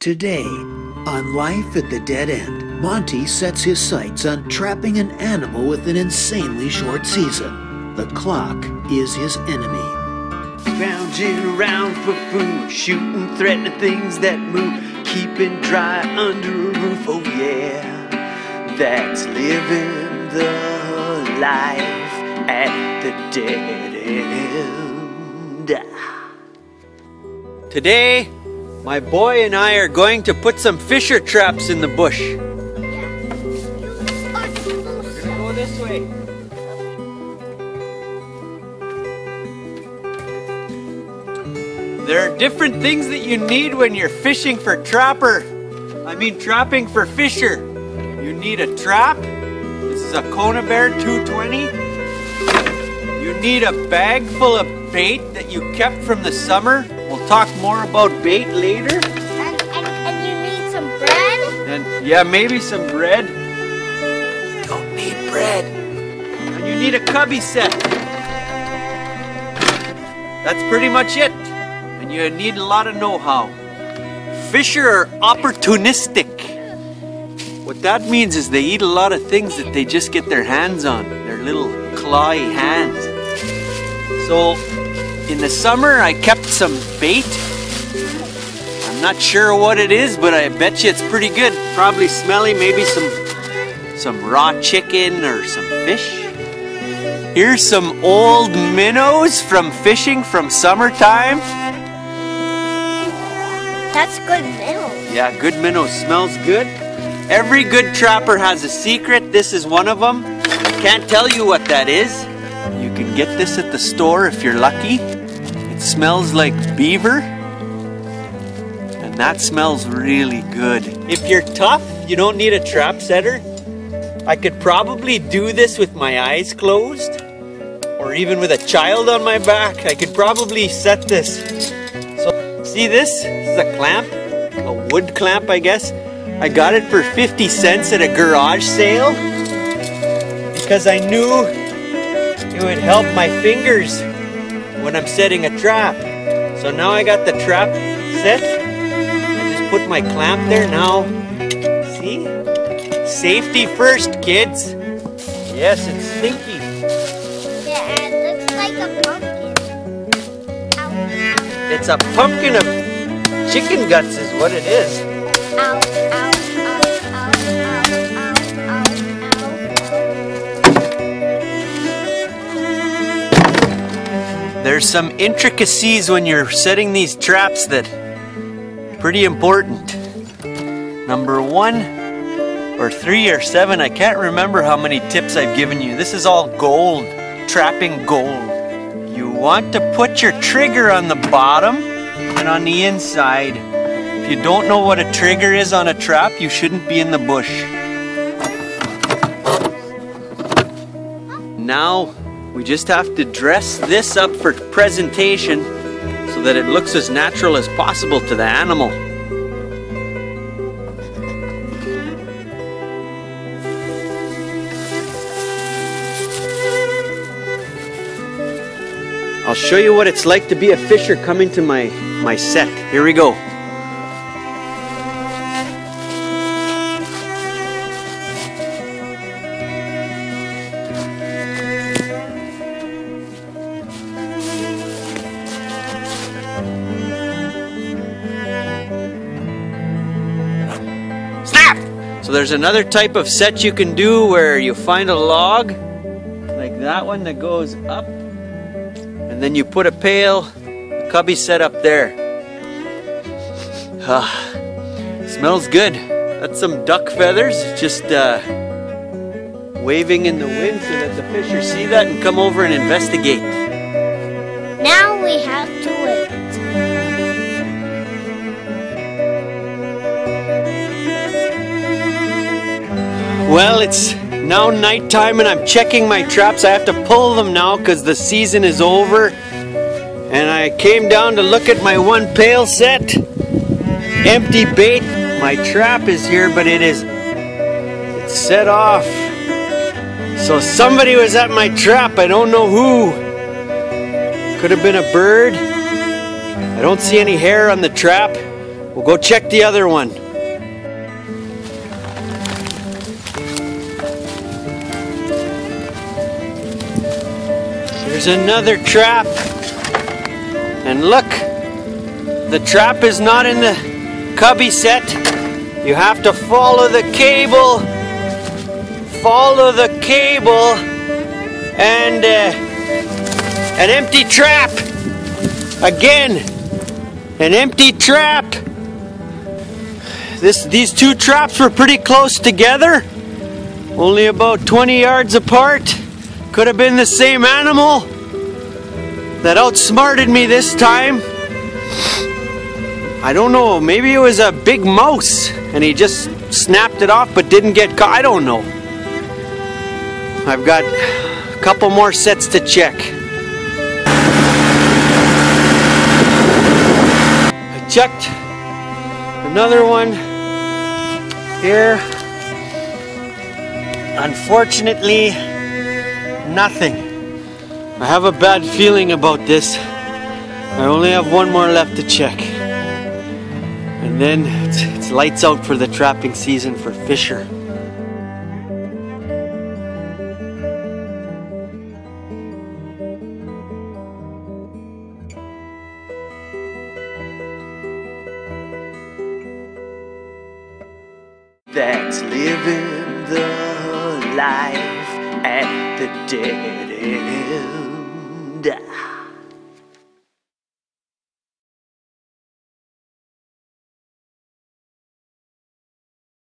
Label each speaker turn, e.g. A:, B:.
A: Today, on Life at the Dead End, Monte sets his sights on trapping an animal with an insanely short season. The clock is his enemy.
B: Scrounging around for food, shooting, threatening things that move, keeping dry under a roof. Oh yeah, that's living the life at the dead end. Today, my boy and I are going to put some fisher traps in the bush. We're gonna go this way. There are different things that you need when you're fishing for trapper. I mean trapping for fisher. You need a trap. This is a Conibear 220. You need a bag full of bait that you kept from the summer. We'll talk more about bait later.
C: And, and, and you need some bread?
B: And yeah, maybe some bread. Don't need bread. And you need a cubby set. That's pretty much it. And you need a lot of know-how. Fisher are opportunistic. What that means is they eat a lot of things that they just get their hands on, their little clawy hands. So in the summer I kept some bait. I'm not sure what it is, but I bet you it's pretty good. Probably smelly, maybe some some raw chicken or some fish. Here's some old minnows from fishing from summertime.
C: That's good milk.
B: Yeah, good minnow smells good. Every good trapper has a secret. This is one of them. I can't tell you what that is. You can get this at the store if you're lucky. Smells like beaver. And that smells really good. If you're tough, you don't need a trap setter. I could probably do this with my eyes closed. Or even with a child on my back. I could probably set this. So, see this? This is a clamp. A wood clamp, I guess. I got it for 50 cents at a garage sale. Because I knew it would help my fingers when I'm setting a trap. So now I got the trap set. I just put my clamp there now. See? Safety first, kids. Yes, it's stinky.
C: Yeah, it looks like a pumpkin. Ow,
B: It's a pumpkin of chicken guts is what it is.
C: ow,
B: There's some intricacies when you're setting these traps that pretty important. Number one or three or seven, I can't remember how many tips I've given you. This is all gold, trapping gold. You want to put your trigger on the bottom and on the inside. If you don't know what a trigger is on a trap, you shouldn't be in the bush. Now, we just have to dress this up for presentation so that it looks as natural as possible to the animal. I'll show you what it's like to be a fisher coming to my, my set. Here we go. So there's another type of set you can do where you find a log like that one that goes up and then you put a pail, a cubby set up there. Ah, smells good. That's some duck feathers, just uh, waving in the wind so that the fishers see that and come over and investigate. Well, it's now nighttime and I'm checking my traps. I have to pull them now because the season is over. And I came down to look at my one pail set. Empty bait. My trap is here, but it is it's set off. So somebody was at my trap. I don't know who. Could have been a bird. I don't see any hair on the trap. We'll go check the other one. There's another trap. And look, the trap is not in the cubby set. You have to follow the cable. Follow the cable. And uh, an empty trap. Again, an empty trap. This, these two traps were pretty close together. Only about 20 yards apart. Could have been the same animal that outsmarted me this time. I don't know, maybe it was a big mouse and he just snapped it off but didn't get caught. I don't know. I've got a couple more sets to check. I checked another one here. Unfortunately, nothing. I have a bad feeling about this. I only have one more left to check. And then it's, it's lights out for the trapping season for Fisher.
D: That's living the life at the dead end.